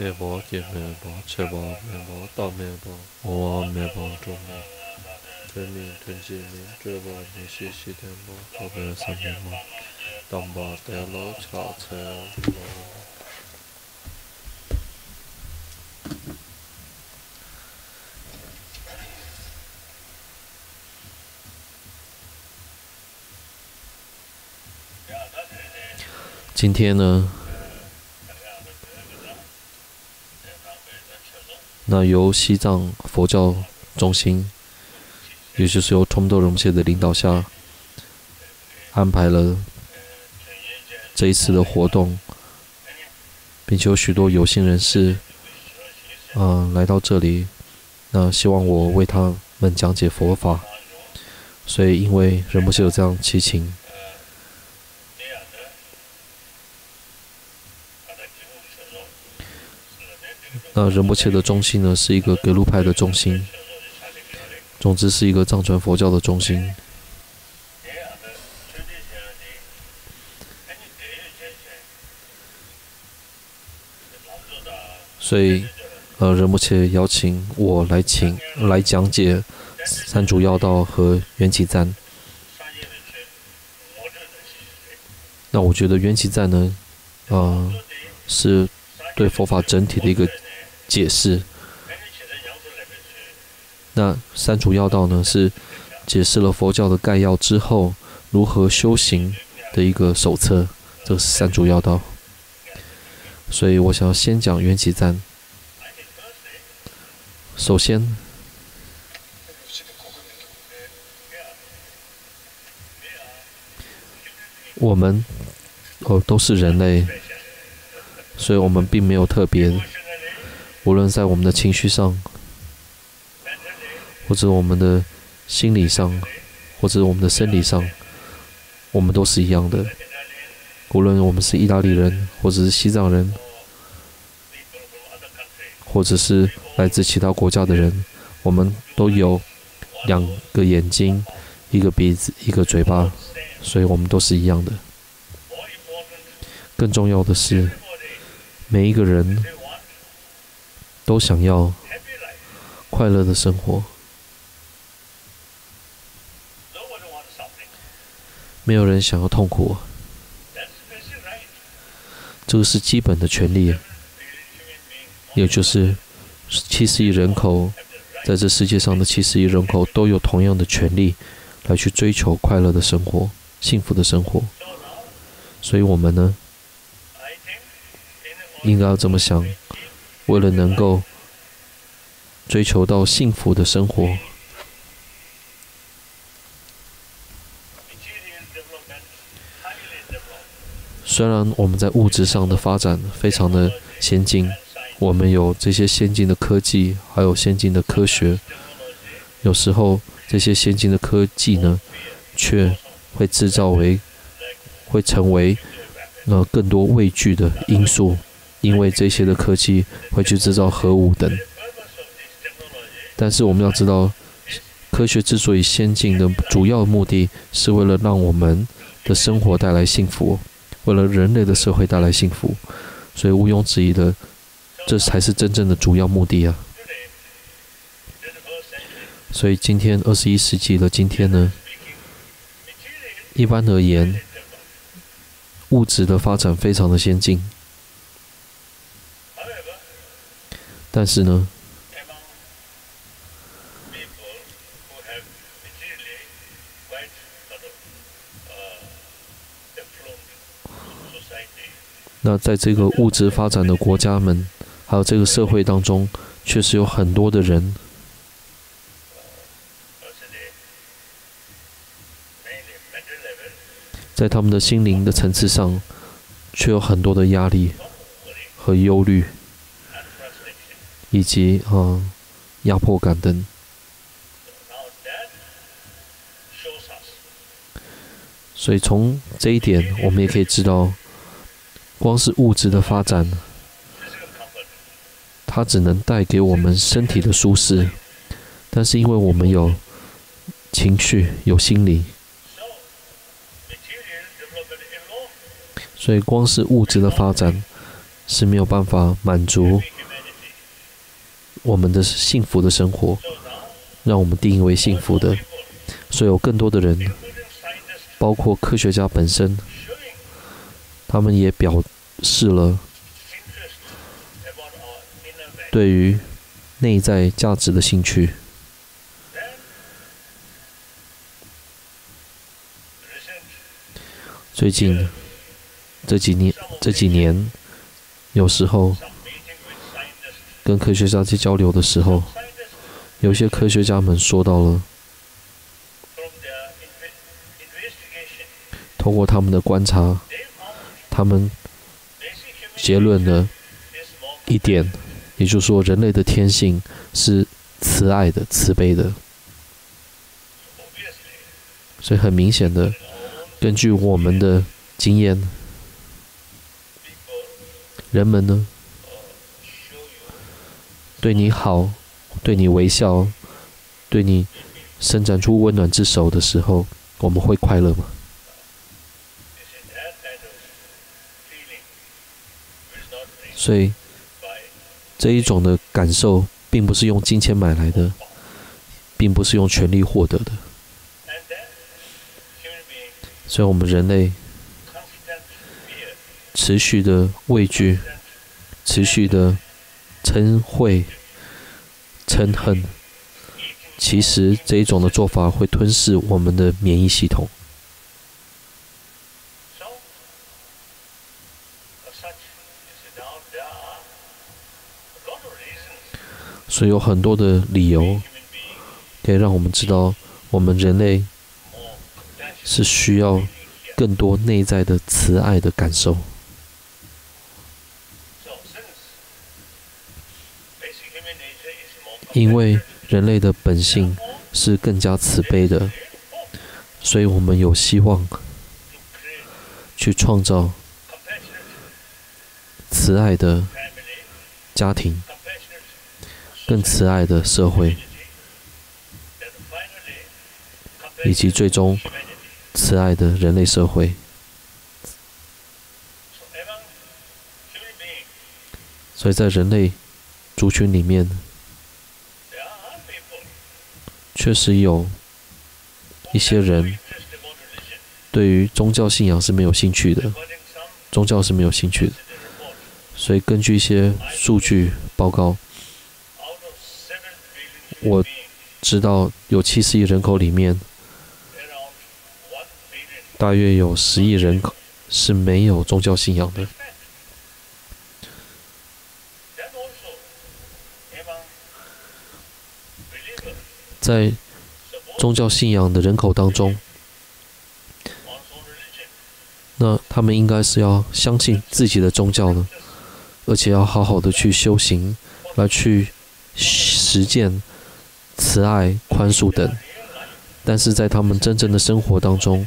灭波揭灭波切波灭波道灭波我灭波中灭天命天机命这波你西西天波后边三灭波当波得罗巧切罗。今天呢？那由西藏佛教中心，也就是由通多荣切的领导下，安排了这一次的活动，并且有许多有心人士，嗯，来到这里，那希望我为他们讲解佛法。所以，因为仁波切有这样祈请。那仁波切的中心呢，是一个格鲁派的中心，总之是一个藏传佛教的中心。所以，呃，仁波切邀请我来请来讲解三主要道和缘起赞。那我觉得缘起赞呢，呃，是对佛法整体的一个。解释，那三主要道呢？是解释了佛教的概要之后，如何修行的一个手册。这是三主要道。所以我想要先讲缘起赞。首先，我们哦都是人类，所以我们并没有特别。无论在我们的情绪上，或者我们的心理上，或者我们的生理上，我们都是一样的。无论我们是意大利人，或者是西藏人，或者是来自其他国家的人，我们都有两个眼睛、一个鼻子、一个嘴巴，所以我们都是一样的。更重要的是，每一个人。都想要快乐的生活，没有人想要痛苦，这个是基本的权利，也就是七十亿人口在这世界上的七十亿人口都有同样的权利来去追求快乐的生活、幸福的生活，所以我们呢，应该要这么想。为了能够追求到幸福的生活，虽然我们在物质上的发展非常的先进，我们有这些先进的科技，还有先进的科学，有时候这些先进的科技呢，却会制造为，会成为呃更多畏惧的因素。因为这些的科技会去制造核武等，但是我们要知道，科学之所以先进的主要目的是为了让我们的生活带来幸福，为了人类的社会带来幸福，所以毋庸置疑的，这才是真正的主要目的啊！所以今天二十一世纪的今天呢，一般而言，物质的发展非常的先进。但是呢，那在这个物质发展的国家们，还有这个社会当中，确实有很多的人，在他们的心灵的层次上，却有很多的压力和忧虑。以及啊，压迫感等。所以从这一点，我们也可以知道，光是物质的发展，它只能带给我们身体的舒适，但是因为我们有情绪、有心理，所以光是物质的发展，是没有办法满足我们的幸福的生活，让我们定义为幸福的。所以有更多的人，包括科学家本身，他们也表示了对于内在价值的兴趣。最近这几年，这几年，有时候跟科学家去交流的时候，有些科学家们说到了，通过他们的观察，他们结论了一点，也就是说，人类的天性是慈爱的、慈悲的，所以很明显的。根据我们的经验，人们呢，对你好，对你微笑，对你伸展出温暖之手的时候，我们会快乐吗？所以，这一种的感受，并不是用金钱买来的，并不是用权力获得的。所以我们人类持续的畏惧、持续的嗔恚、嗔恨，其实这一种的做法会吞噬我们的免疫系统。所以有很多的理由可以让我们知道，我们人类。是需要更多内在的慈爱的感受，因为人类的本性是更加慈悲的，所以我们有希望去创造慈爱的家庭，更慈爱的社会，以及最终。慈爱的人类社会，所以在人类族群里面，确实有一些人对于宗教信仰是没有兴趣的，宗教是没有兴趣的。所以根据一些数据报告，我知道有七十亿人口里面。大约有十亿人口是没有宗教信仰的。在宗教信仰的人口当中，那他们应该是要相信自己的宗教的，而且要好好的去修行，来去实践慈爱、宽恕等。但是在他们真正的生活当中，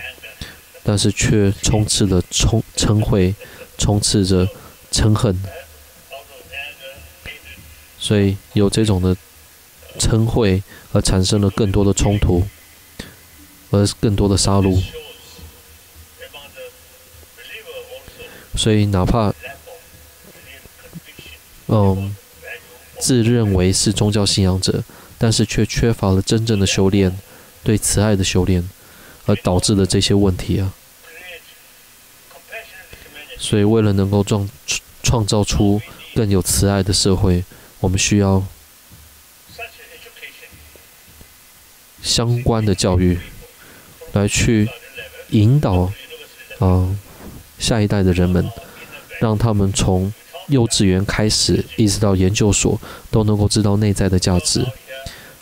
但是却充斥着充嗔恚，充斥着嗔恨，所以有这种的嗔恚，而产生了更多的冲突，而更多的杀戮。所以哪怕嗯自认为是宗教信仰者，但是却缺乏了真正的修炼，对慈爱的修炼。而导致的这些问题啊，所以为了能够创创造出更有慈爱的社会，我们需要相关的教育，来去引导啊下一代的人们，让他们从幼稚园开始，一直到研究所，都能够知道内在的价值。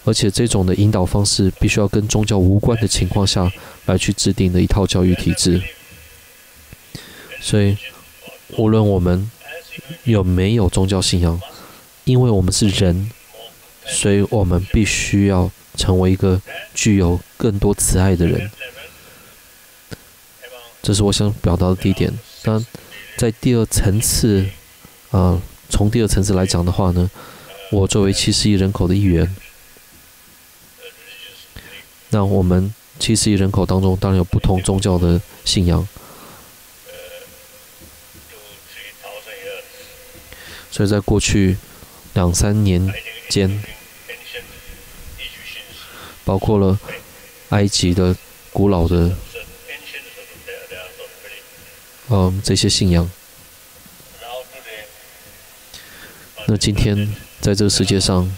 而且这种的引导方式必须要跟宗教无关的情况下来去制定的一套教育体制。所以，无论我们有没有宗教信仰，因为我们是人，所以我们必须要成为一个具有更多慈爱的人。这是我想表达的第一点。那在第二层次，啊，从第二层次来讲的话呢，我作为七十亿人口的一员。那我们七十亿人口当中，当然有不同宗教的信仰。所以在过去两三年间，包括了埃及的古老的，嗯，这些信仰。那今天在这个世界上，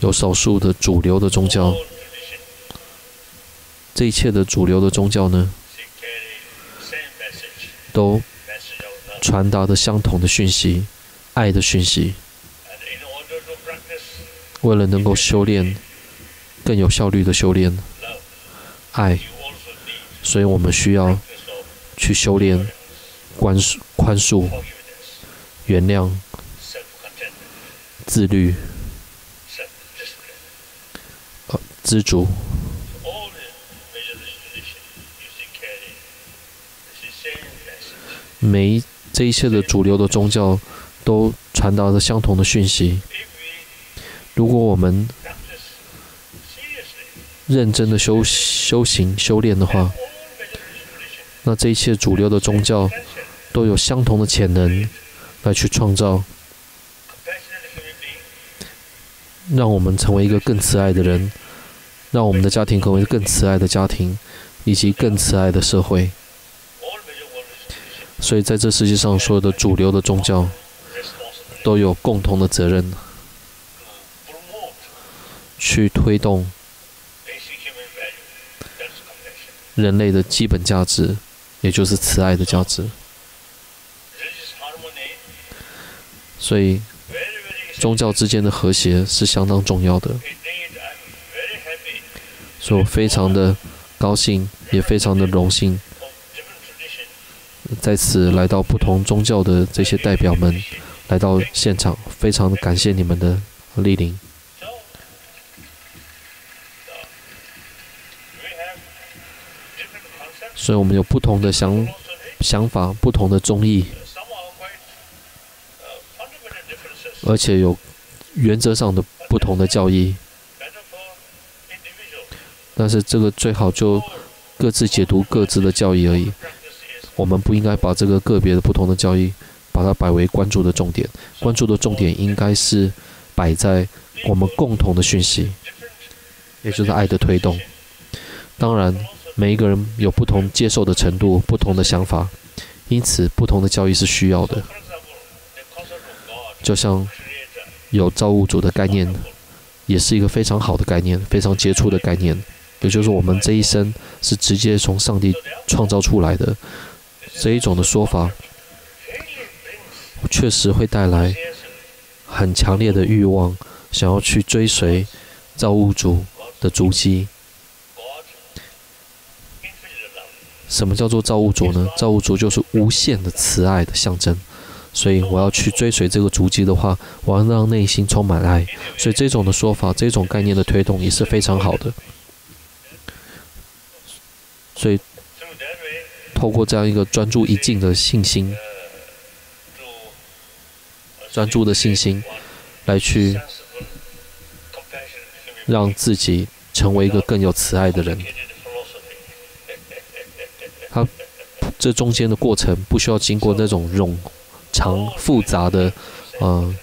有少数的主流的宗教，这一切的主流的宗教呢，都传达的相同的讯息，爱的讯息。为了能够修炼，更有效率的修炼，爱。所以我们需要去修炼宽恕、宽恕、原谅、自律、呃知足。每一这一切的主流的宗教都传达着相同的讯息。如果我们认真的修修行、修炼的话，那这一切主流的宗教都有相同的潜能来去创造，让我们成为一个更慈爱的人，让我们的家庭成为更慈爱的家庭，以及更慈爱的社会。所以在这世界上所有的主流的宗教都有共同的责任，去推动人类的基本价值。也就是慈爱的价值，所以宗教之间的和谐是相当重要的。所以我非常的高兴，也非常的荣幸，在此来到不同宗教的这些代表们来到现场，非常感谢你们的莅临。所以我们有不同的想想法，不同的中意，而且有原则上的不同的教义。但是这个最好就各自解读各自的教义而已。我们不应该把这个个别的不同的交易把它摆为关注的重点。关注的重点应该是摆在我们共同的讯息，也就是爱的推动。当然。每一个人有不同接受的程度，不同的想法，因此不同的交易是需要的。就像有造物主的概念，也是一个非常好的概念，非常杰出的概念。也就是我们这一生是直接从上帝创造出来的这一种的说法，确实会带来很强烈的欲望，想要去追随造物主的足迹。什么叫做造物主呢？造物主就是无限的慈爱的象征，所以我要去追随这个足迹的话，我要让内心充满爱。所以这种的说法，这种概念的推动也是非常好的。所以透过这样一个专注一境的信心，专注的信心，来去让自己成为一个更有慈爱的人。他这中间的过程不需要经过那种冗长复杂的呃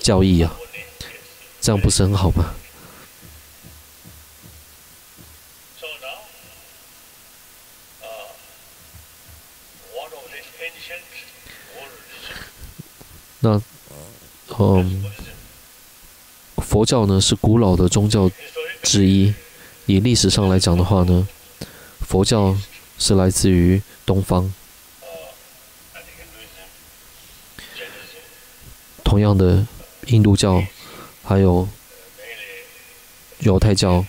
教义啊，这样不是很好吗？那嗯，佛教呢是古老的宗教之一，以历史上来讲的话呢，佛教。是来自于东方。同样的，印度教，还有犹太教，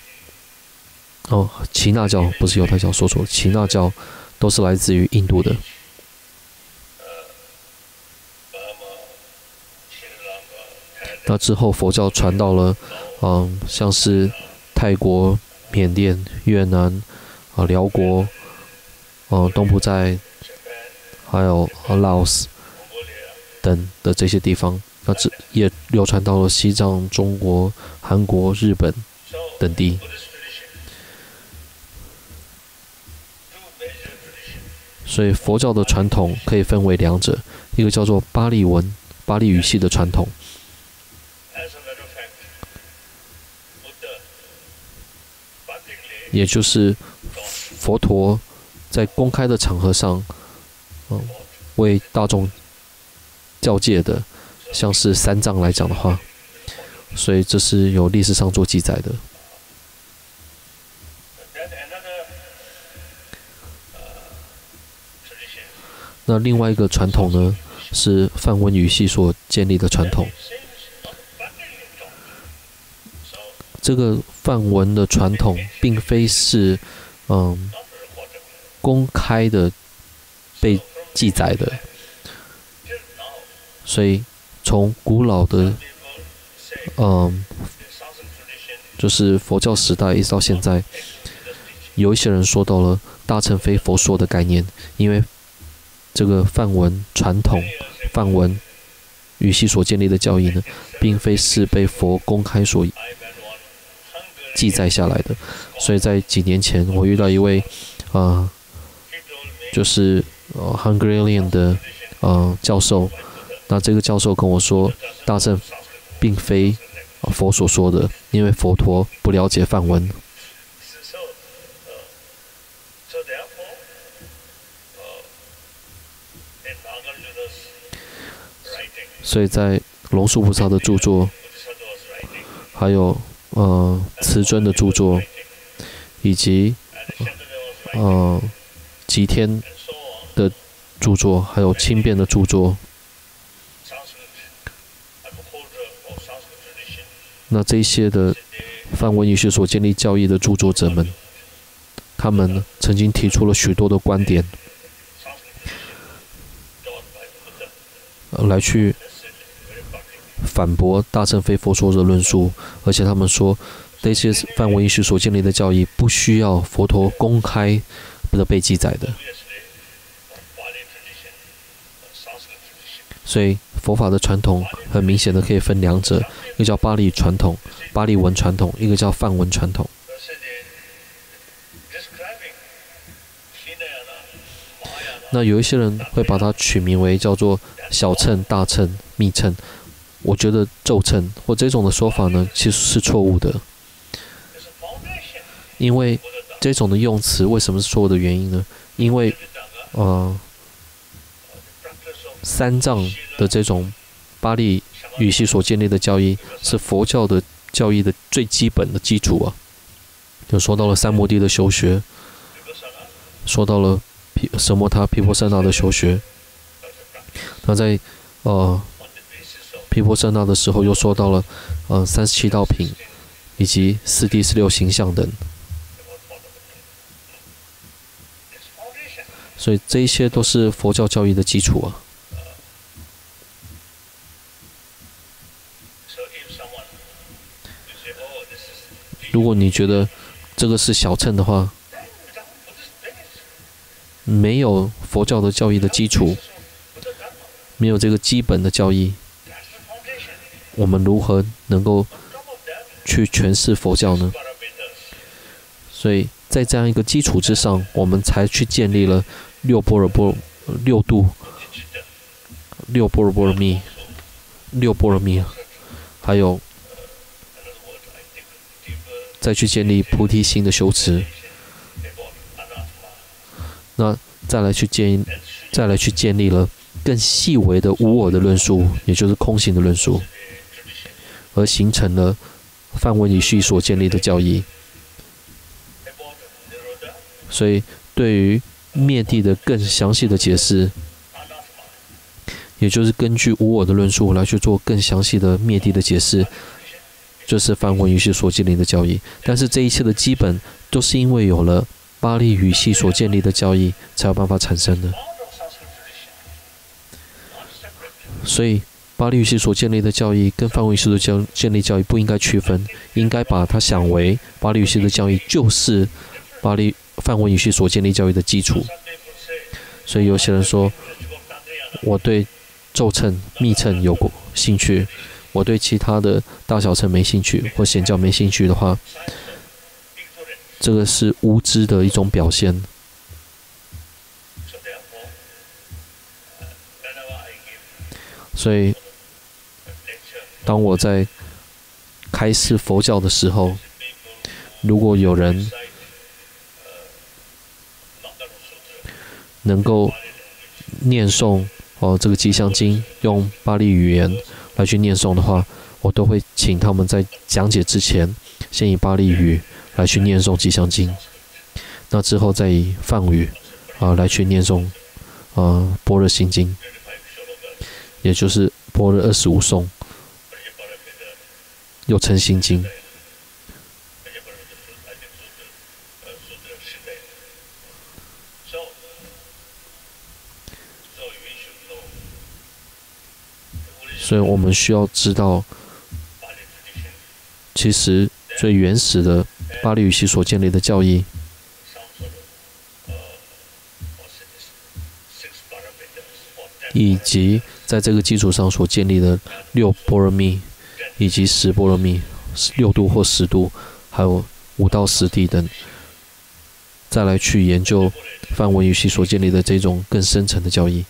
哦，耆那教不是犹太教，说错了，耆那教都是来自于印度的。那之后，佛教传到了，嗯，像是泰国、缅甸、越南啊、辽国。嗯，东埔寨，还有 Laos 等的这些地方，那这也流传到了西藏、中国、韩国、日本等地。所以佛教的传统可以分为两者，一个叫做巴利文、巴利语系的传统，也就是佛陀在公开的场合上，嗯，为大众教戒的，像是三藏来讲的话，所以这是有历史上做记载的。那另外一个传统呢，是梵文语系所建立的传统。这个梵文的传统，并非是嗯公开的被记载的，所以从古老的嗯，就是佛教时代一直到现在，有一些人说到了大乘非佛说的概念，因为。这个梵文传统、梵文语系所建立的教义呢，并非是被佛公开所记载下来的。所以在几年前，我遇到一位啊，就是呃 Hungarian 的呃教授，那这个教授跟我说，大圣并非佛所说的，因为佛陀不了解梵文。所以在龙树菩萨的著作，还有呃慈尊的著作，以及呃吉天的著作，还有轻便的著作，那这些的梵文语系所建立教义的著作者们，他们曾经提出了许多的观点，来去。反驳大乘非佛说的论述，而且他们说，这些梵文意识所建立的教义不需要佛陀公开的被记载的。所以佛法的传统很明显的可以分两者，一个叫巴利传统、巴利文传统，一个叫梵文传统。那有一些人会把它取名为叫做小乘、大乘、密乘。我觉得咒称或这种的说法呢，其实是错误的。因为这种的用词为什么是错误的原因呢？因为，呃，三藏的这种巴利语系所建立的教义，是佛教的教义的最基本的基础啊。就说到了三摩地的修学，说到了毗舍摩他毗婆舍那的修学，那在呃。皮婆舍那的时候，又说到了，呃，三十七道品，以及四谛十六形象等，所以这一些都是佛教教义的基础啊。如果你觉得这个是小乘的话，没有佛教的教义的基础，没有这个基本的教义。我们如何能够去诠释佛教呢？所以在这样一个基础之上，我们才去建立了六波罗波六度、六波罗波罗蜜、六波罗蜜，还有再去建立菩提心的修持。那再来去建，再来去建立了更细微的无我的论述，也就是空性的论述。而形成了梵文语系所建立的教义，所以对于灭地的更详细的解释，也就是根据无我的论述来去做更详细的灭地的解释，这是梵文语系所建立的教义。但是这一切的基本都是因为有了巴利语系所建立的教义，才有办法产生的。所以。巴利语系所建立的教义跟范文系的教建立教义不应该区分应该把它想为巴利语系的教义就是巴利范文语系所建立教育的基础。所以有些人说我对奏称密称有过兴趣我对其他的大小称没兴趣或显教没兴趣的话这个是无知的一种表现。所以当我在开示佛教的时候，如果有人能够念诵哦这个吉祥经，用巴利语言来去念诵的话，我都会请他们在讲解之前，先以巴利语来去念诵吉祥经，那之后再以梵语啊来去念诵啊般若心经，也就是般若二十五颂，又称心经。所以我们需要知道，其实最原始的巴利语系所建立的教义，以及在这个基础上所建立的六波罗蜜，以及十波罗蜜，六度或十度，还有五到十地等，再来去研究梵文语系所建立的这种更深层的教义。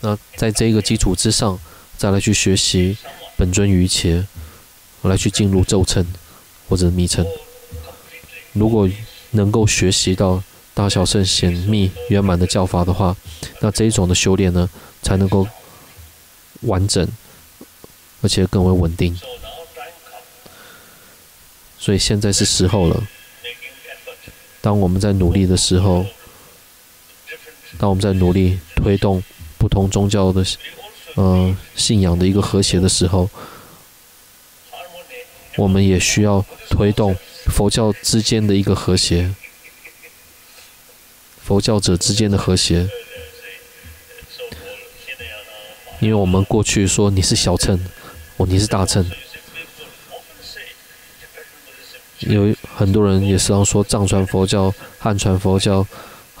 那在这个基础之上，再来去学习本尊瑜伽，来去进入咒称或者密称。如果能够学习到大小圣贤密圆满的教法的话，那这一种的修炼呢，才能够完整，而且更为稳定。所以现在是时候了。当我们在努力的时候，当我们在努力推动。不同宗教的，呃，信仰的一个和谐的时候，我们也需要推动佛教之间的一个和谐，佛教者之间的和谐。因为我们过去说你是小乘，哦，你是大乘，有很多人也时常说藏传佛教、汉传佛教。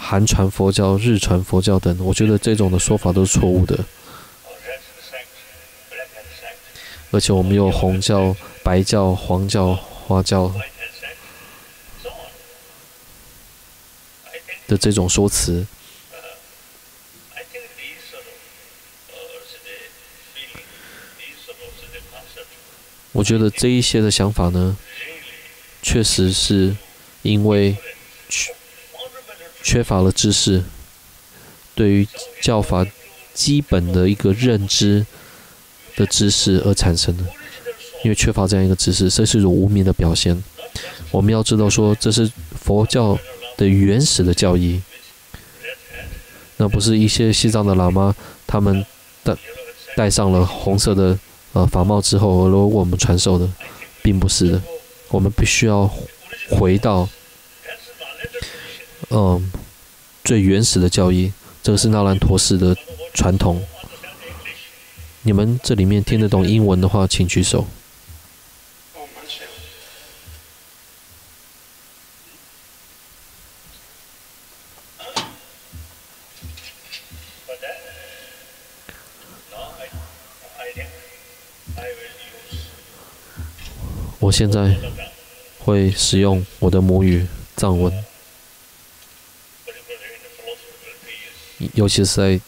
韩传佛教、日传佛教等，我觉得这种的说法都是错误的。而且我们有红教、白教、黄教、花教的这种说辞。我觉得这一些的想法呢，确实是因为。缺缺乏了知识，对于教法基本的一个认知的知识而产生的，因为缺乏这样一个知识，这是一种无名的表现。我们要知道说，这是佛教的原始的教义，那不是一些西藏的喇嘛他们戴戴上了红色的呃法帽之后而为我们传授的，并不是的。我们必须要回到。嗯，最原始的教义，这个是纳兰陀寺的传统。你们这里面听得懂英文的话，请举手。我现在会使用我的母语藏文。尤其是在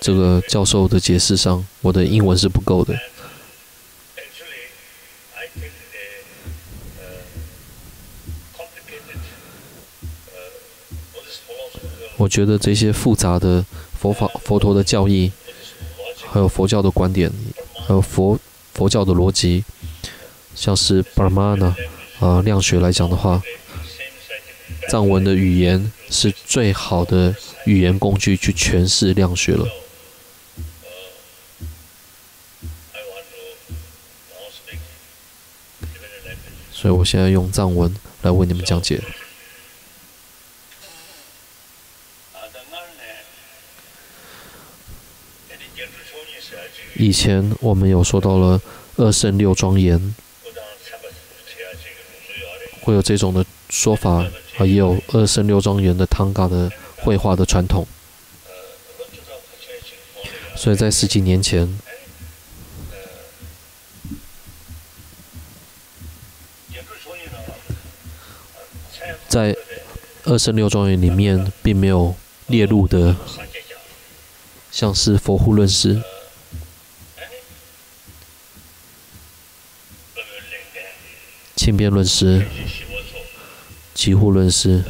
这个教授的解释上，我的英文是不够的。我觉得这些复杂的佛法、佛陀的教义，还有佛教的观点，还有佛佛教的逻辑，像是巴玛纳啊量学来讲的话，藏文的语言是最好的。语言工具去诠释量学了，所以我现在用藏文来为你们讲解。以前我们有说到了二圣六庄严，会有这种的说法啊，也有二圣六庄园的汤嘎的。绘画的传统，所以在十几年前，在二圣六庄园里面并没有列入的，像是佛护论师、轻辩论师、极护论师，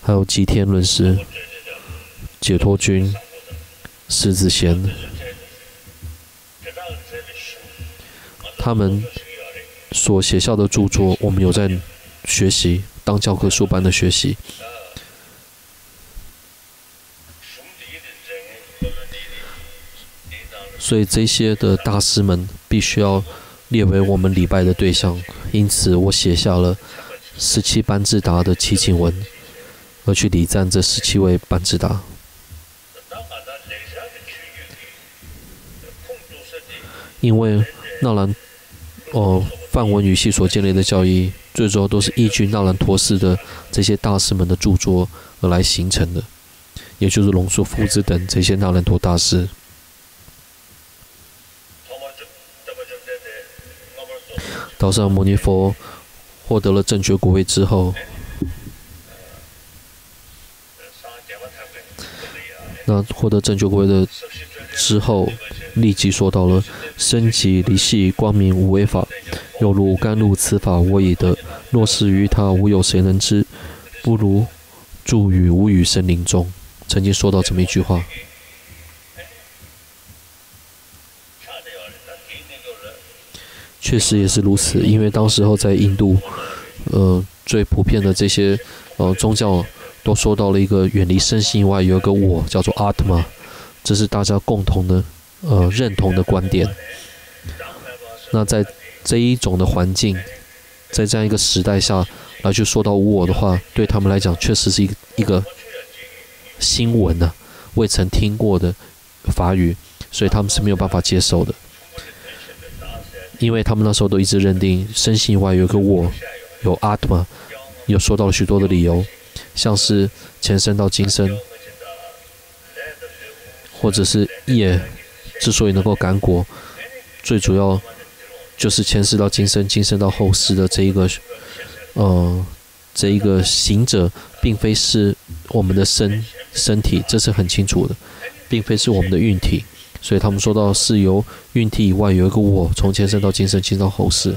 还有极天论师、解脱君、狮子贤，他们。所写下的著作，我们有在学习，当教科书般的学习。所以这些的大师们必须要列为我们礼拜的对象。因此，我写下了十七班智达的祈请文，而去礼赞这十七位班智达。因为纳兰，哦。梵文语系所建立的教义，最终都是依据纳兰陀寺的这些大师们的著作而来形成的，也就是龙树父子等这些纳兰陀大师。岛上摩尼佛获得了正觉果位之后，那获得正觉果位的之后。立即说到了升级离系光明无为法，犹如甘露此法我已得，若是于他无有谁能知，不如住于无语森林中。曾经说到这么一句话，确实也是如此。因为当时候在印度，呃，最普遍的这些呃宗教都说到了一个远离身心以外有一个我，叫做阿特玛，这是大家共同的。呃，认同的观点。那在这一种的环境，在这样一个时代下来去说到无我的话，对他们来讲确实是一个一个新闻呢，未曾听过的法语，所以他们是没有办法接受的。因为他们那时候都一直认定身心以外有一个我，有阿特玛，有说到了许多的理由，像是前生到今生，或者是业。之所以能够感果，最主要就是前世到今生，今生到后世的这一个，呃，这一个行者，并非是我们的身身体，这是很清楚的，并非是我们的运体。所以他们说到是由运体以外有一个我，从前生到今生，今到后世。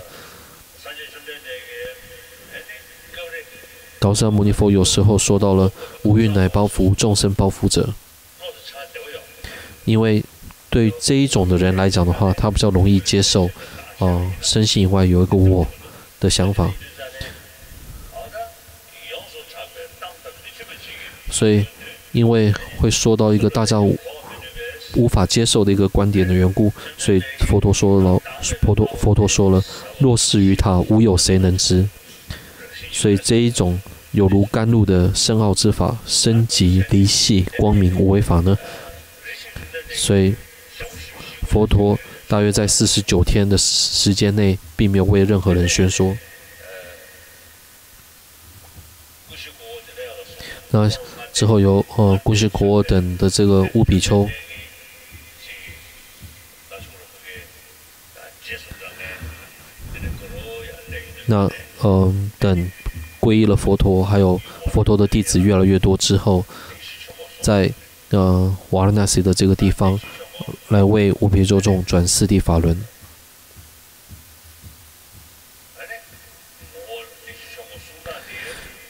高山牟尼佛有时候说到了无运乃包袱，众生包袱者，因为。对这一种的人来讲的话，他比较容易接受，哦，身心以外有一个我的想法，所以因为会说到一个大家无法接受的一个观点的缘故，所以佛陀说了，佛陀佛陀说了，若是于他，无有谁能知。所以这一种有如甘露的深奥之法，升级离系光明无为法呢，所以。佛陀大约在四十九天的时间内，并没有为任何人宣说。那之后由呃古西国等的这个乌比丘，那嗯等皈依了佛陀，还有佛陀的弟子越来越多之后，在呃瓦拉纳西的这个地方。来为五比周众转四谛法轮。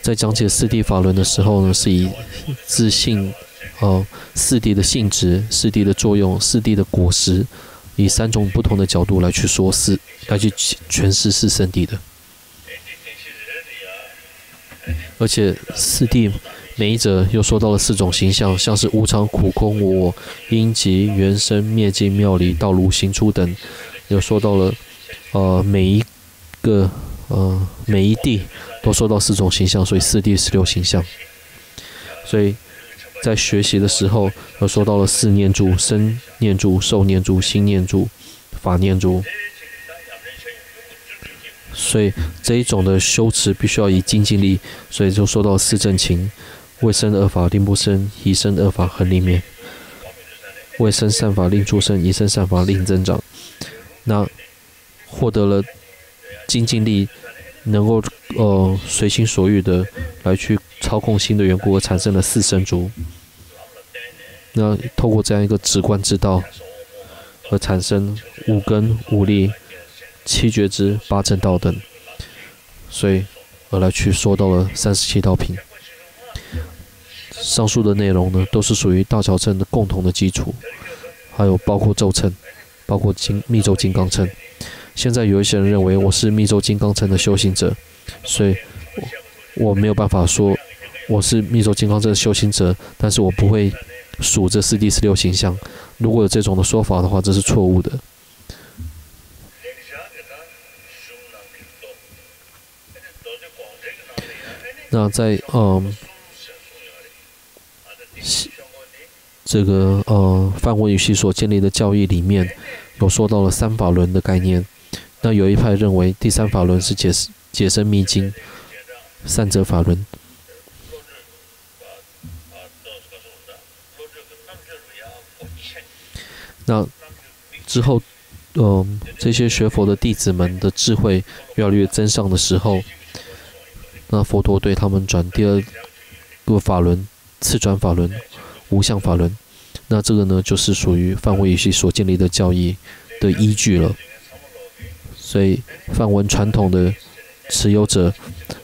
在讲解四谛法轮的时候呢，是以自信，呃，四谛的性质、四谛的作用、四谛的果实，以三种不同的角度来去说四，来去诠释四圣谛的。而且四谛。每一者又说到了四种形象，像是无常、苦、空、我、因极、原生、灭尽、妙离、道如行出等，又说到了，呃，每一个呃每一地都说到四种形象，所以四地十六形象。所以在学习的时候，又说到了四念住、生念住、受念住、心念住、法念住。所以这一种的修持必须要以精进力，所以就说到四正勤。未生恶法令不生，已生恶法恒里面；未生善法令出生，已生善法令增长。那获得了精进力，能够呃随心所欲的来去操控心的缘故，而产生了四神足。那透过这样一个直观之道，而产生五根、五力、七绝之、八正道等，所以而来去说到了三十七道品。上述的内容呢，都是属于大小乘的共同的基础，还有包括咒称，包括金密咒金刚称。现在有一些人认为我是密咒金刚称的修行者，所以我我没有办法说我是密咒金刚称的修行者，但是我不会。数这四第十六形象，如果有这种的说法的话，这是错误的。那在嗯，这个呃范文语系所建立的教义里面，有说到了三法轮的概念。那有一派认为第三法轮是解解生密经，三者法轮。那之后，嗯，这些学佛的弟子们的智慧越来越增上的时候，那佛陀对他们转第二个法轮，次转法轮，无相法轮。那这个呢，就是属于梵文语系所建立的教义的依据了。所以梵文传统的持有者，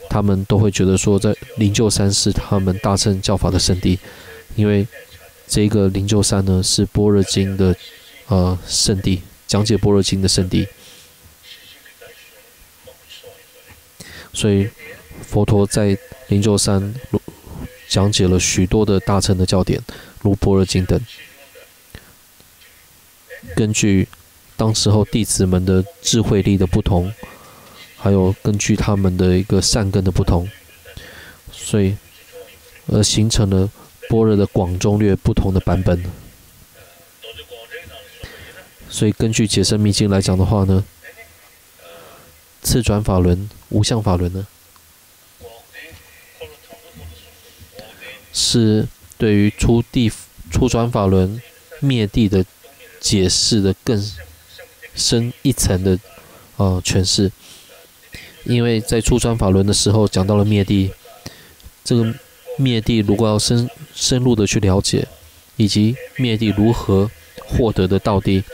他们都会觉得说，在灵鹫山是他们大乘教法的圣地，因为。这个灵鹫山呢，是般若经的呃圣地，讲解般若经的圣地。所以佛陀在灵鹫山讲解了许多的大乘的教典，如般若经等。根据当时候弟子们的智慧力的不同，还有根据他们的一个善根的不同，所以而形成了。般若的广中略不同的版本，所以根据解生密经来讲的话呢，次转法轮、无相法轮呢，是对于出地出转法轮灭地的解释的更深一层的呃诠释，因为在出转法轮的时候讲到了灭地，这个。灭地如果要深深入的去了解，以及灭地如何获得的道地，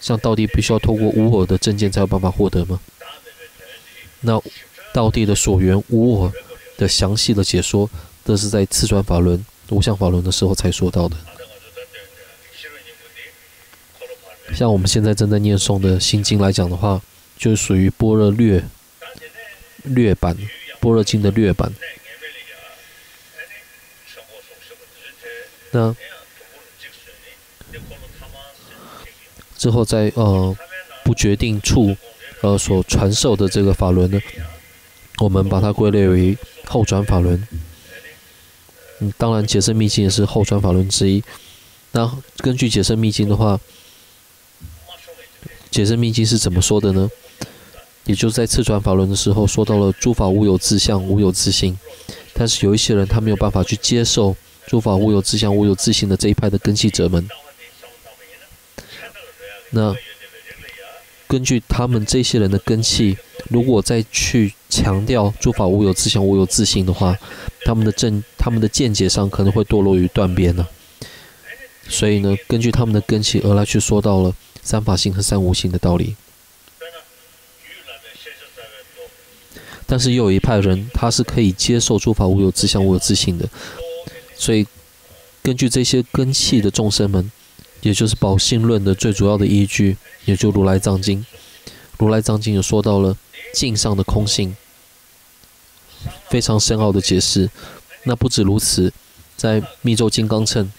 像道地必须要透过无我的证件才有办法获得吗？那道地的所缘无我的详细的解说，这是在次转法轮、无相法轮的时候才说到的。像我们现在正在念诵的心经来讲的话，就属于般若略略版，般若经的略版。那之后，在呃不决定处呃所传授的这个法轮呢，我们把它归类为后转法轮。嗯，当然解释密经也是后传法轮之一。那根据解释密经的话，解释密经是怎么说的呢？也就是在次传法轮的时候，说到了诸法无有自相，无有自性。但是有一些人他没有办法去接受。诸法无有自相、无有自性的这一派的根器者们，那根据他们这些人的根器，如果再去强调诸法无有自相、无有自性的话，他们的正、他们的见解上可能会堕落于断边呢。所以呢，根据他们的根器而来去说到了三法性和三无性的道理。但是又有一派人，他是可以接受诸法无有自相、无有自性的。所以，根据这些根器的众生们，也就是宝性论的最主要的依据，也就如来藏经。如来藏经有说到了镜上的空性，非常深奥的解释。那不止如此，在密咒金刚称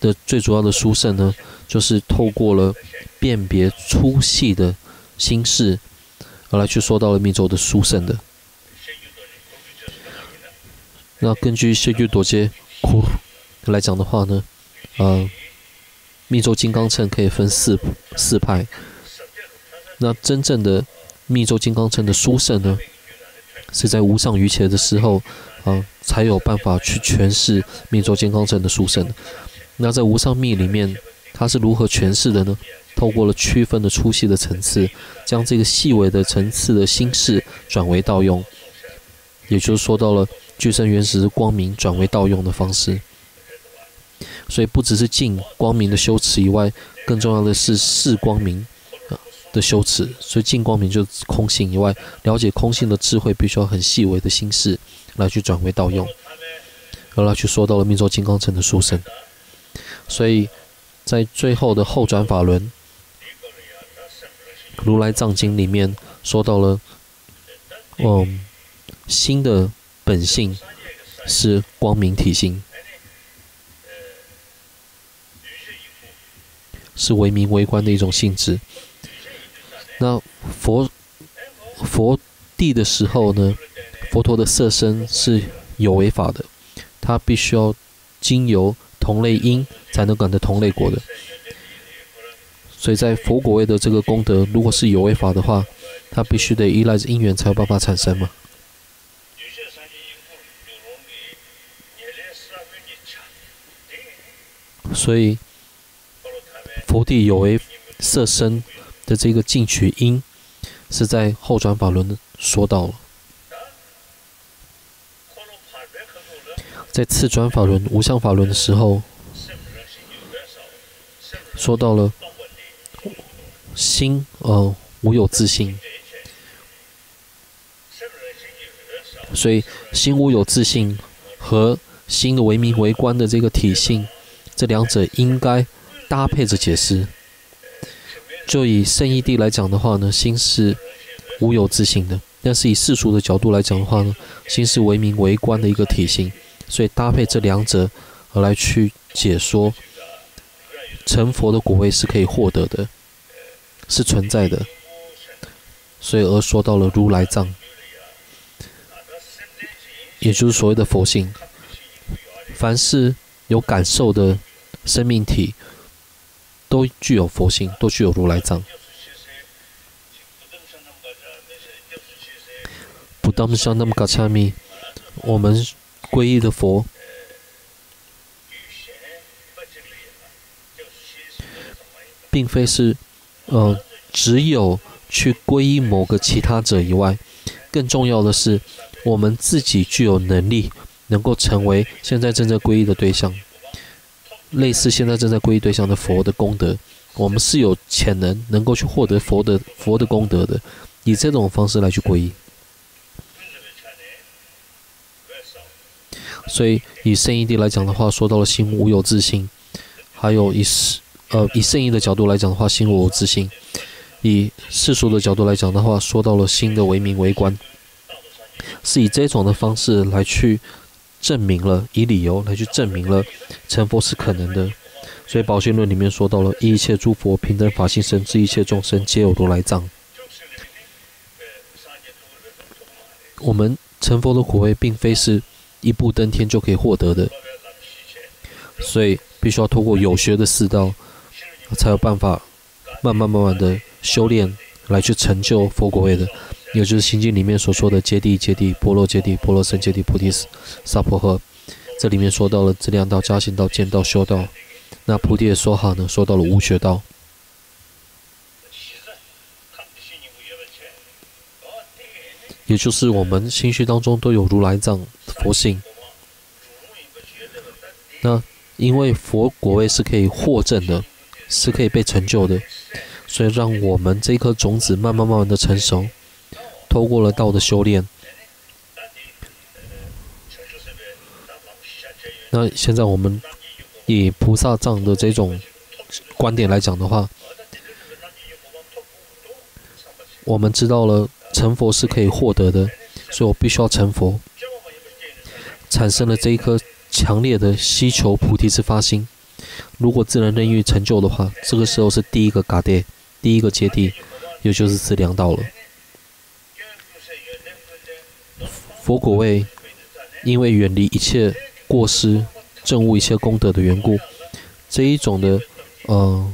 的最主要的殊胜呢，就是透过了辨别粗细的心事，而来去说到了密咒的殊胜的。那根据谢玉多杰库来讲的话呢，呃，密咒金刚称可以分四四派。那真正的密咒金刚称的殊胜呢，是在无上瑜伽的时候，啊，才有办法去诠释密座金刚称的殊胜。那在无上密里面，它是如何诠释的呢？透过了区分的粗细的层次，将这个细微的层次的心事转为道用，也就是说到了具生原始光明转为道用的方式。所以不只是净光明的修持以外，更重要的是视光明的修持。所以净光明就是空性以外，了解空性的智慧，必须要很细微的心事来去转为道用，而来去说到了密咒金刚乘的殊胜。所以在最后的后转法轮，如来藏经里面说到了，嗯，心的本性是光明体性。是为名为观的一种性质。那佛佛地的时候呢，佛陀的色身是有为法的，他必须要经由同类因才能感得同类果的。所以在佛果位的这个功德，如果是有为法的话，他必须得依赖着因缘才有办法产生嘛。所以。佛地有为色身的这个进取因，是在后转法轮说到了，在次转法轮无相法轮的时候，说到了心呃无有自性，所以心无有自性和心的为名为观的这个体性，这两者应该。搭配着解释，就以圣义地来讲的话呢，心是无有自性的；但是以世俗的角度来讲的话呢，心是为名为官的一个体性。所以搭配这两者而来去解说，成佛的果位是可以获得的，是存在的。所以而说到了如来藏，也就是所谓的佛性。凡是有感受的生命体。都具有佛性，都具有如来藏。不当上那么嘎差咪，我们皈依的佛，并非是呃只有去皈依某个其他者以外，更重要的是，我们自己具有能力，能够成为现在正在皈依的对象。类似现在正在皈依对象的佛的功德，我们是有潜能能够去获得佛的佛的功德的，以这种方式来去皈依。所以以圣义地来讲的话，说到了心无有自信；还有以世呃以圣义的角度来讲的话，心无有自信；以世俗的角度来讲的话，说到了心的为名为观，是以这种的方式来去。证明了，以理由来去证明了成佛是可能的，所以《宝训论》里面说到了：一切诸佛平等法性生，知一切众生皆有如来藏。我们成佛的果位，并非是一步登天就可以获得的，所以必须要通过有学的四道，才有办法慢慢慢慢的修炼，来去成就佛果位的。也就是《心经》里面所说的“揭谛揭谛，波罗揭谛，波罗僧揭谛，菩提萨婆诃”。这里面说到了质量道、加行道、见道、修道。那菩提也说好呢，说到了无学道。也就是我们心绪当中都有如来藏佛性。那因为佛果位是可以获证的，是可以被成就的，所以让我们这颗种子慢慢慢慢的成熟。透过了道的修炼，那现在我们以菩萨藏的这种观点来讲的话，我们知道了成佛是可以获得的，所以我必须要成佛，产生了这一颗强烈的希求菩提之发心。如果自然任意成就的话，这个时候是第一个嘎爹，第一个阶梯，也就是自量道了。佛果位，因为远离一切过失、证悟一切功德的缘故，这一种的呃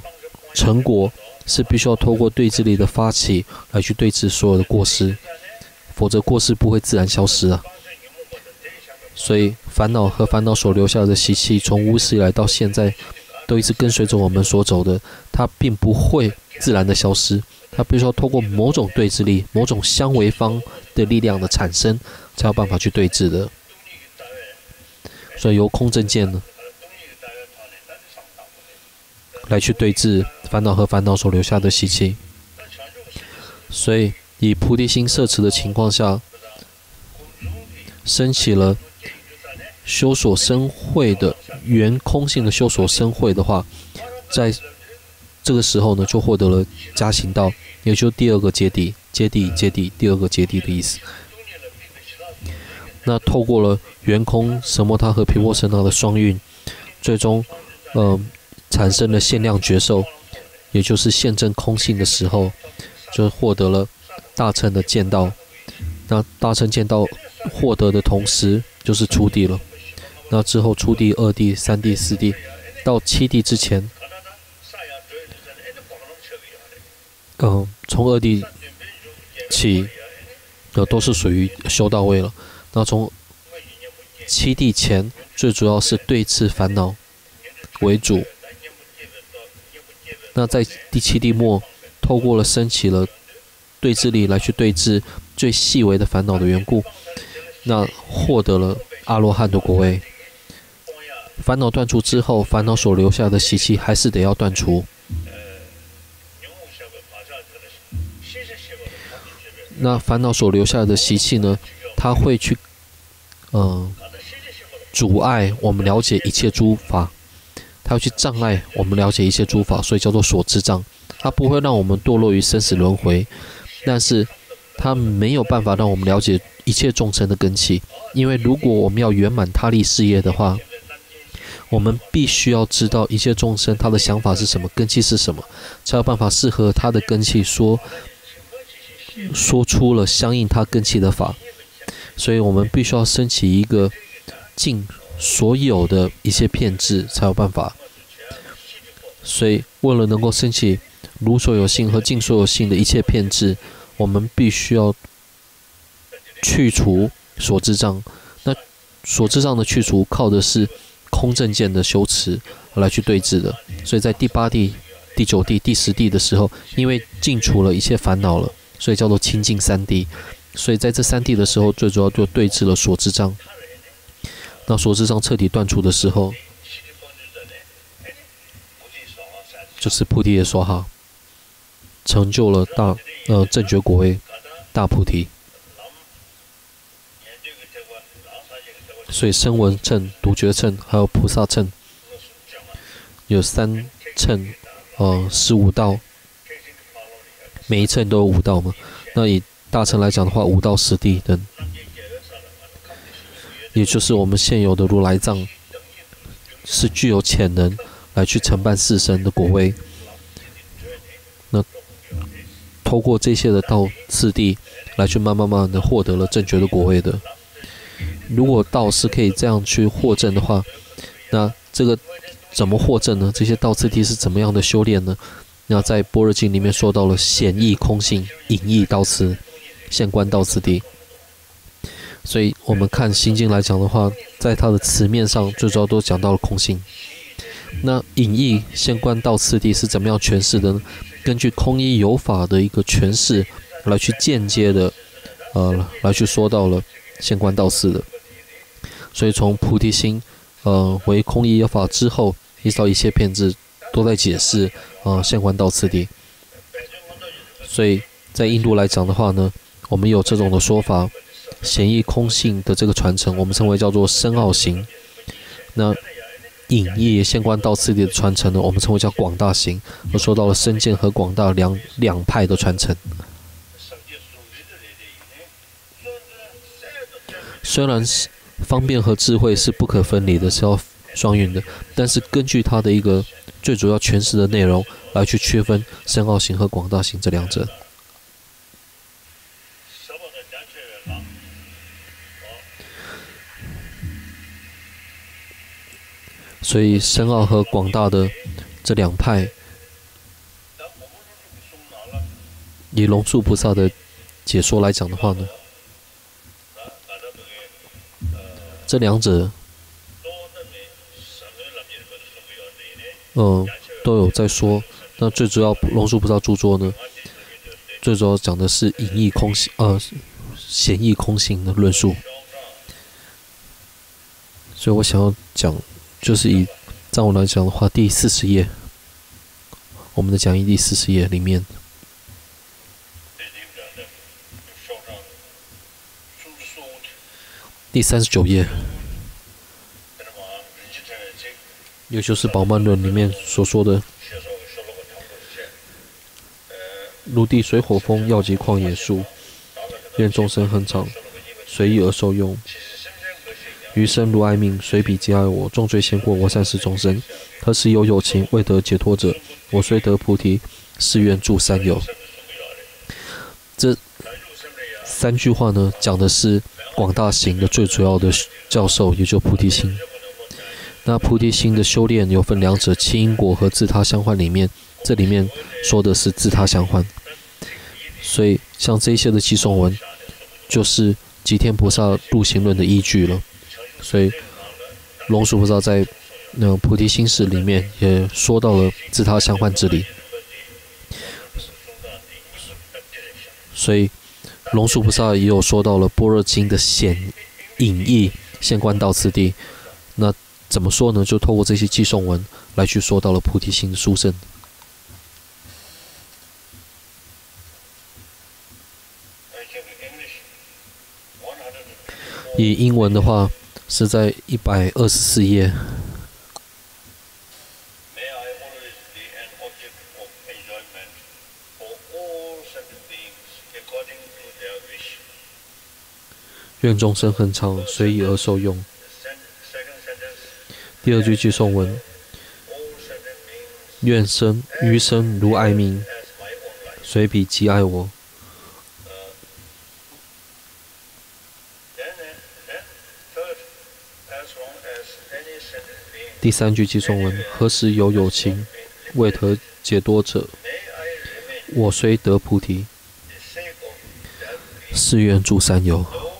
成果是必须要透过对治力的发起来去对治所有的过失，否则过失不会自然消失啊。所以烦恼和烦恼所留下来的习气，从无始以来到现在，都一直跟随着我们所走的，它并不会自然的消失，它必须要透过某种对峙力、某种相违方的力量的产生，才有办法去对峙的。所以由空正见呢，来去对峙烦恼和烦恼所留下的习气。所以以菩提心摄持的情况下，升起了。修所生慧的原空性的修所生慧的话，在这个时候呢，就获得了加行道，也就第二个阶地，阶地阶地第二个阶地的意思。那透过了圆空什么他和皮沃神那的双运，最终，嗯，产生了限量绝受，也就是现证空性的时候，就获得了大乘的见道。那大乘见道获得的同时，就是出地了。那之后，初地、二地、三地、四地，到七地之前，嗯，从二地起，呃，都是属于修到位了。那从七地前，最主要是对治烦恼为主。那在第七地末，透过了升起了对治力来去对治最细微的烦恼的缘故，那获得了阿罗汉的果位。烦恼断除之后，烦恼所留下的习气还是得要断除。那烦恼所留下来的习气呢？它会去，嗯，阻碍我们了解一切诸法，它要去障碍我们了解一切诸法，所以叫做所知障。它不会让我们堕落于生死轮回，但是它没有办法让我们了解一切众生的根器。因为如果我们要圆满他力事业的话，我们必须要知道一切众生他的想法是什么，根器是什么，才有办法适合他的根器说说出了相应他根器的法。所以我们必须要升起一个尽所有的一切片质，才有办法。所以为了能够升起如所有性和尽所有性的一切片质，我们必须要去除所知障。那所知障的去除，靠的是。空正见的修持来去对峙的，所以在第八地、第九地、第十地的时候，因为尽除了一切烦恼了，所以叫做清净三地。所以在这三地的时候，最主要就对峙了所知障。那所知障彻底断除的时候，就是菩提也说哈，成就了大呃正觉果位大菩提。所以声闻乘、独觉乘，还有菩萨乘，有三乘，呃，十五道，每一寸都有五道嘛。那以大乘来讲的话，五道十地等，也就是我们现有的如来藏，是具有潜能来去承办四生的果位。那透过这些的道次第，来去慢慢慢的获得了正觉的果位的。如果道是可以这样去获证的话，那这个怎么获证呢？这些道次第是怎么样的修炼呢？那在般若经里面说到了显义空性、隐义道次、现观道次第。所以我们看心经来讲的话，在它的词面上最主要都讲到了空性。那隐义现观道次第是怎么样诠释的呢？根据空一有法的一个诠释来去间接的，呃，来去说到了现观道次的。所以从菩提心，呃，为空一有法之后，一直到一切片质，都在解释，呃，现观道次第。所以在印度来讲的话呢，我们有这种的说法，显义空性的这个传承，我们称为叫做深奥行。那隐义现观道次第的传承呢，我们称为叫广大行。我说到了深见和广大两两派的传承。虽然是。方便和智慧是不可分离的，是要双运的。但是根据它的一个最主要诠释的内容来去区分深奥型和广大型这两者。所以深奥和广大的这两派，以龙树菩萨的解说来讲的话呢？这两者嗯，都有在说。那最主要龙树菩萨著作呢，最主要讲的是隐逸空性，呃，显逸空性的论述。所以我想要讲，就是以在我来讲的话，第四十页，我们的讲义第四十页里面，第三十九页。也就是《宝曼论》里面所说的“如地水火风，药及旷野树，愿众生恒常随意而受用。余生如爱命，随彼皆爱我。重罪先过，我善事众生。何时有有情未得解脱者？我虽得菩提，誓愿助三有。”这三句话呢，讲的是广大行的最主要的教授，也就菩提心。那菩提心的修炼有分两者，七因果和自他相换。里面这里面说的是自他相换，所以像这些的寄送文，就是吉天菩萨入行论的依据了。所以龙树菩萨在那菩提心事里面也说到了自他相换之理。所以龙树菩萨也有说到了般若经的显隐义，现观到此地。那怎么说呢？就透过这些寄送文来去说到了菩提心的殊胜。以英文的话，是在一百二十四页。愿众生恒常随意而受用。第二句寄送文：愿生余生如爱民，随彼即爱我。第三句寄送文：何时有友情为何解脱者？我虽得菩提，誓愿住三有。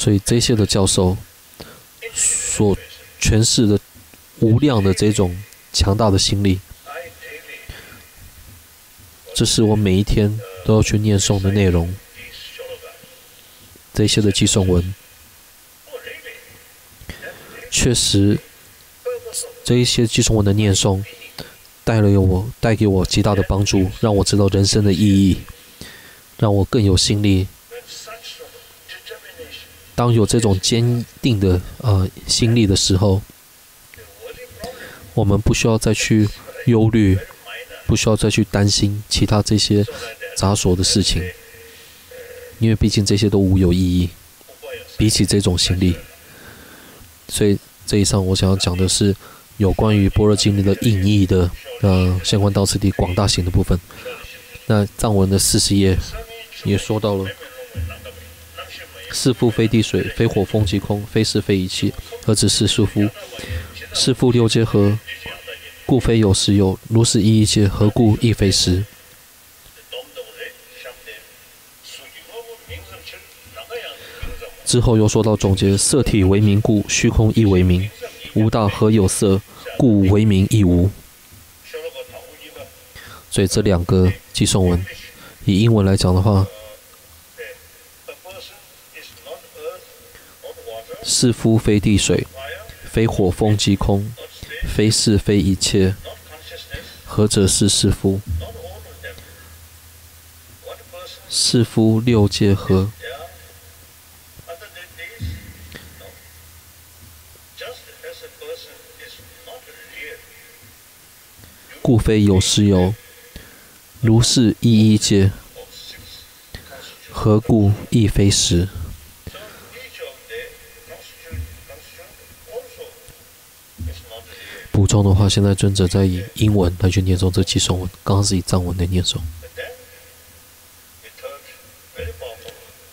所以这些的教授所诠释的无量的这种强大的心力，这是我每一天都要去念诵的内容。这些的寄诵文，确实，这一些寄诵文的念诵，带了我带给我极大的帮助，让我知道人生的意义，让我更有心力。当有这种坚定的呃心力的时候，我们不需要再去忧虑，不需要再去担心其他这些杂琐的事情，因为毕竟这些都无有意义。比起这种心力，所以这一上我想要讲的是有关于般若经历的隐义的呃相关到此地广大型的部分。那藏文的四十页也说到了。是夫非地水，非火风即空，非是非一切，何止是是夫？是夫六界何？故非有实有。如是一一切，何故亦非实？之后又说到总结：色体为名故，虚空亦为名。无大何有色？故为名亦无。所以这两个寄送文，以英文来讲的话。是夫非地水，非火风即空，非是非一切，何者是是夫？是夫六界何？故非有实有，如是一一界，何故亦非实？充的话，现在尊者在以英文来去念诵这七首文，刚刚是以藏文来念诵。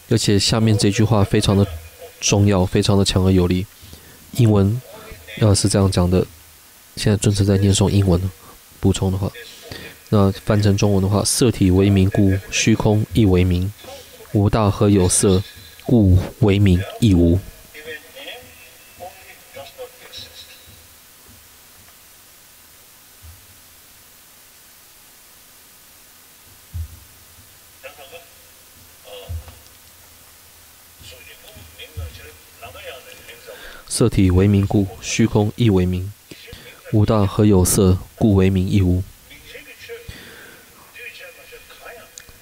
而且下面这句话非常的重要，非常的强而有力。英文要是这样讲的，现在尊者在念诵英文。补充的话，那翻成中文的话，色体为名故，虚空亦为名。无大何有色，故为名亦无。色体为名故，虚空亦为名。无大何有色，故为名亦无。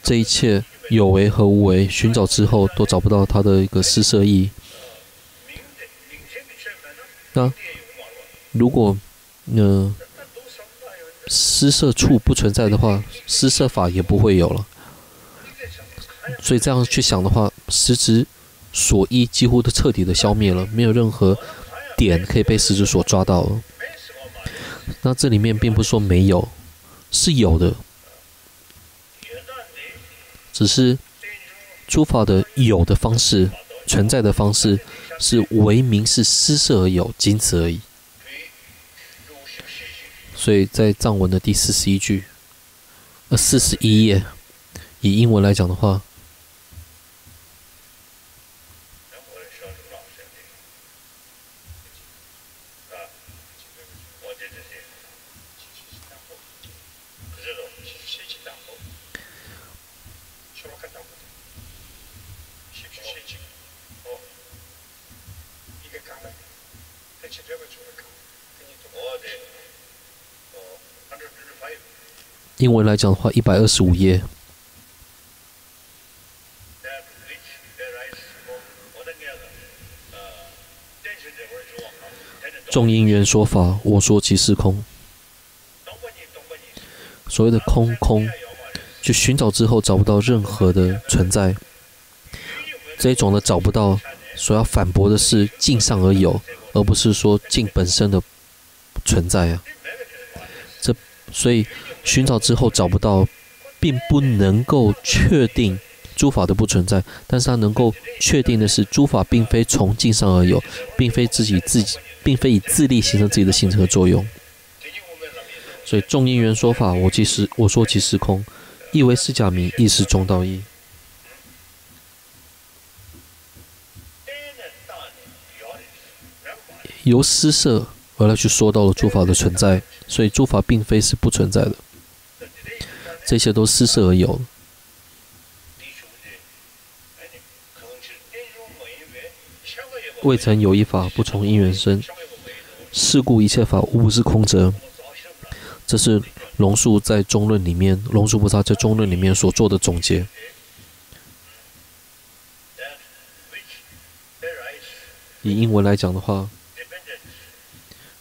这一切有为和无为，寻找之后都找不到它的一个施设意。那如果呃施设处不存在的话，施设法也不会有了。所以这样去想的话，实质所依几乎都彻底的消灭了，没有任何点可以被实质所抓到了。那这里面并不是说没有，是有的，只是诸法的有的方式、存在的方式是唯名是施设而有，仅此而已。所以在藏文的第四十一句，呃，四十一页，以英文来讲的话。文来讲的话，一百二十五页。众因缘说法，我说即是空。所谓的空空，去寻找之后找不到任何的存在。这一种的找不到，所要反驳的是镜上而有，而不是说镜本身的存在啊。这所以。寻找之后找不到，并不能够确定诸法的不存在，但是它能够确定的是，诸法并非从境上而有，并非自己自己，并非以自力形成自己的性质和作用。所以众因缘说法，我即是我说即是空，意为释假名，亦是中道义。由施设而来去说到了诸法的存在，所以诸法并非是不存在的。这些都施设而有，未曾有一法不从因缘生，是故一切法无不是空者。这是龙树在中论里面，龙树菩萨在中论里面所做的总结。以英文来讲的话，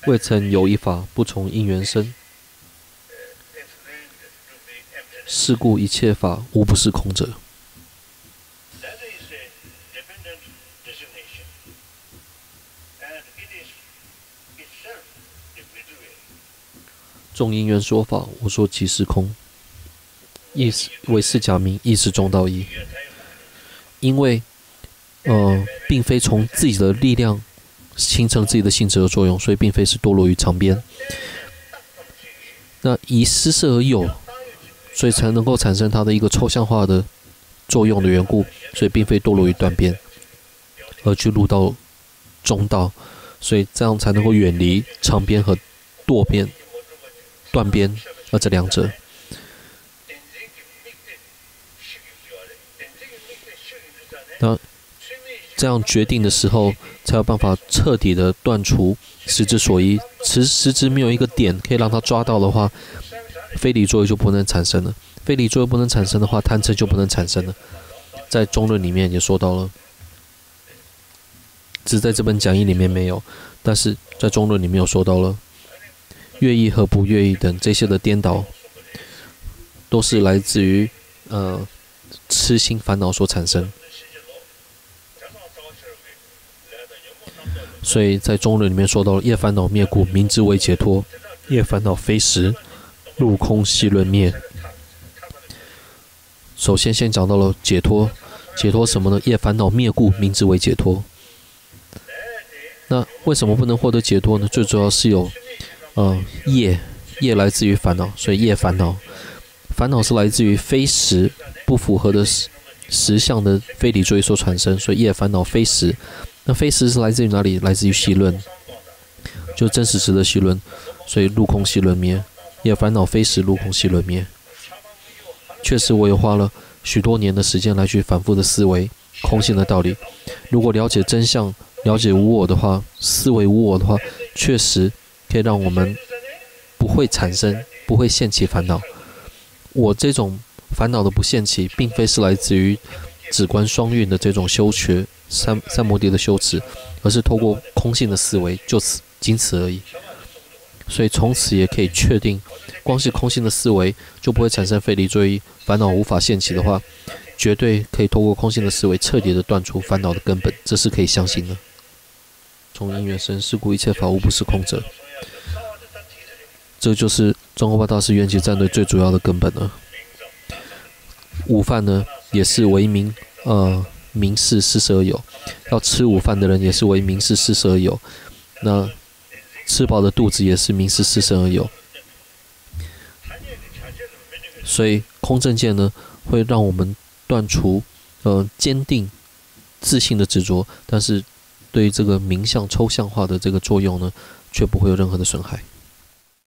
未曾有一法不从因缘生。是故一切法无不是空者。众因缘说法，我说即是空。意思为是假名，意是中道义。因为，呃，并非从自己的力量形成自己的性质和作用，所以并非是堕落于长边。那以施设而有。所以才能够产生它的一个抽象化的作用的缘故，所以并非堕落于断边，而去入到中道，所以这样才能够远离长边和堕边、断边而这两者。那这样决定的时候，才有办法彻底的断除实之所依。实实之没有一个点可以让他抓到的话。非理作用就不能产生了，非理作用不能产生的话，贪嗔就不能产生了。在中论里面也说到了，只在这本讲义里面没有，但是在中论里面有说到了，愿意和不愿意等这些的颠倒，都是来自于呃痴心烦恼所产生。所以在中论里面说到了，业烦恼灭故，名之为解脱。业烦恼非实。入空息论灭。首先，先讲到了解脱，解脱什么呢？业烦恼灭故，名字为解脱。那为什么不能获得解脱呢？最主要是有，呃，业，业来自于烦恼，所以业烦恼烦恼是来自于非实不符合的实实相的非理作意所产生，所以业烦恼非实。那非实是来自于哪里？来自于细论，就真实实的细论，所以入空细论灭。也烦恼非实，入空细论灭。确实，我也花了许多年的时间来去反复的思维空性的道理。如果了解真相，了解无我的话，思维无我的话，确实可以让我们不会产生，不会现起烦恼。我这种烦恼的不现起，并非是来自于止观双运的这种修学三三摩地的修持，而是透过空性的思维，就此仅此而已。所以从此也可以确定，光是空性的思维就不会产生费力作意，烦恼无法现起的话，绝对可以透过空性的思维彻底的断除烦恼的根本，这是可以相信的。从因缘生，是故一切法无不是空者。这就是中国八大师缘起战队最主要的根本了。午饭呢，也是为名，呃，名士施舍而有。要吃午饭的人，也是为名士施舍而有。那吃饱的肚子，也是名士失身而有。所以空正见呢，会让我们断除，呃，坚定自信的执着，但是。对于这个名相抽象化的这个作用呢，却不会有任何的损害。